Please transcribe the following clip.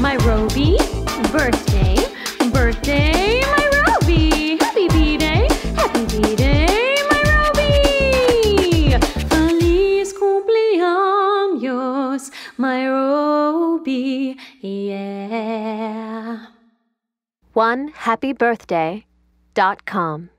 Mayrobi. Birthday, birthday, my Roby. Happy B-Day, happy B-Day, Mayrobi. Feliz cumpleaños, Mayrobi, yeah. One happy birthday dot com.